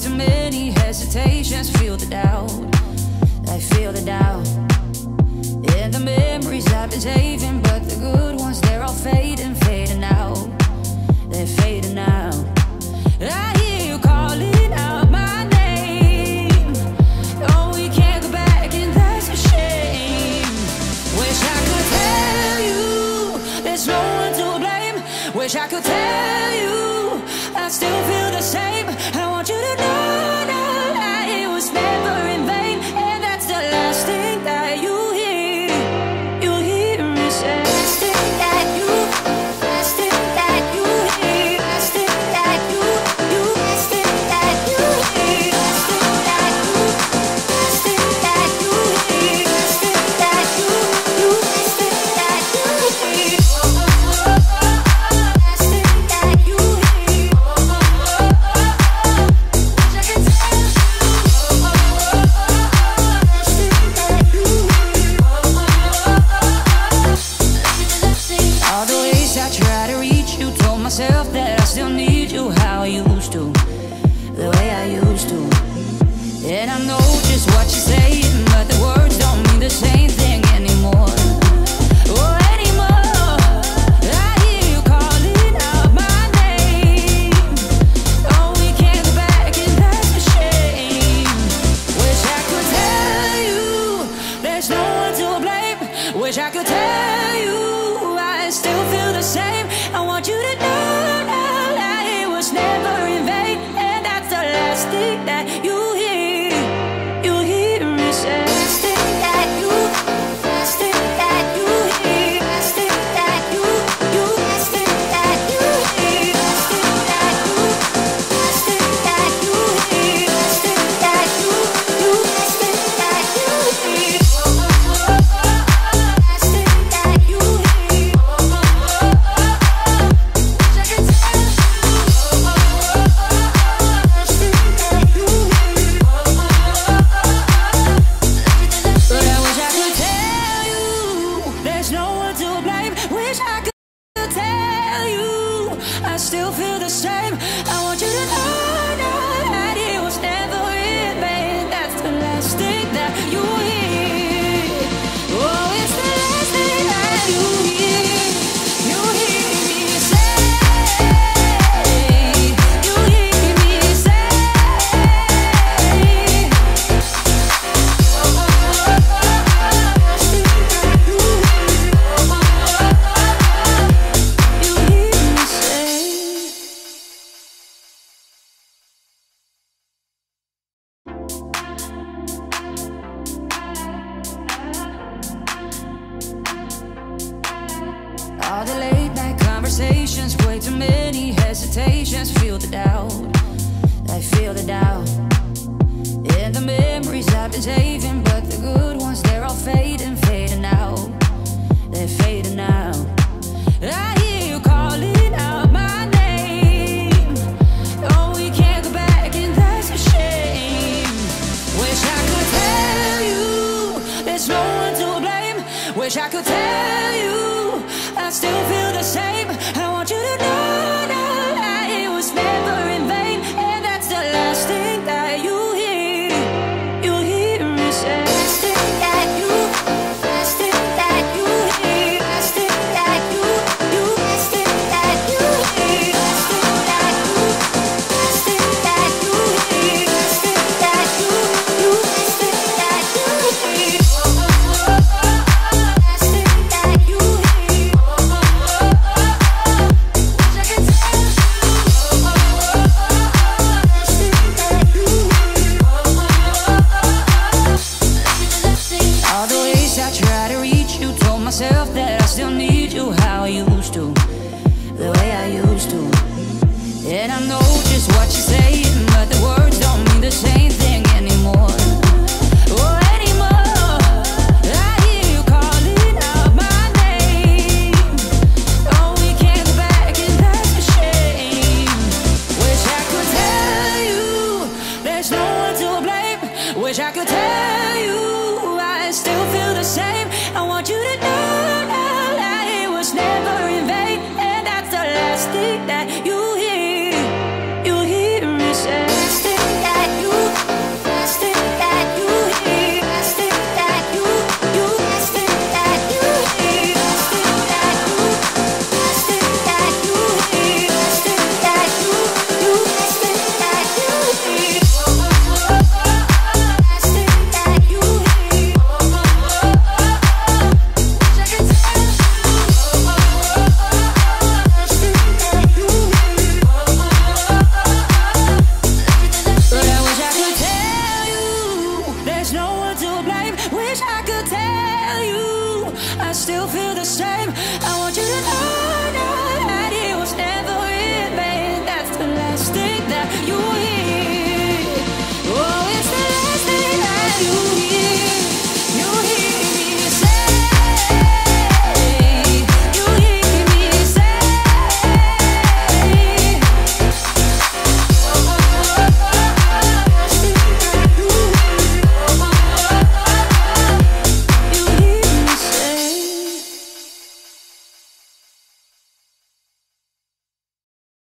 too many hesitations. Feel the doubt, I feel the doubt. And the memories I've been saving, but the good ones, they're all fading, fading out. They're fading out. I hear you calling out my name. Oh, we can't go back, and that's a shame. Wish I could tell you there's no one to blame. Wish I could tell you I still feel the same. I want you. say still feel the same. way too many hesitations. Feel the doubt, I feel the doubt. And the memories I've been saving, but the good ones, they're all fading. And I know Still feel the same. I want you to know.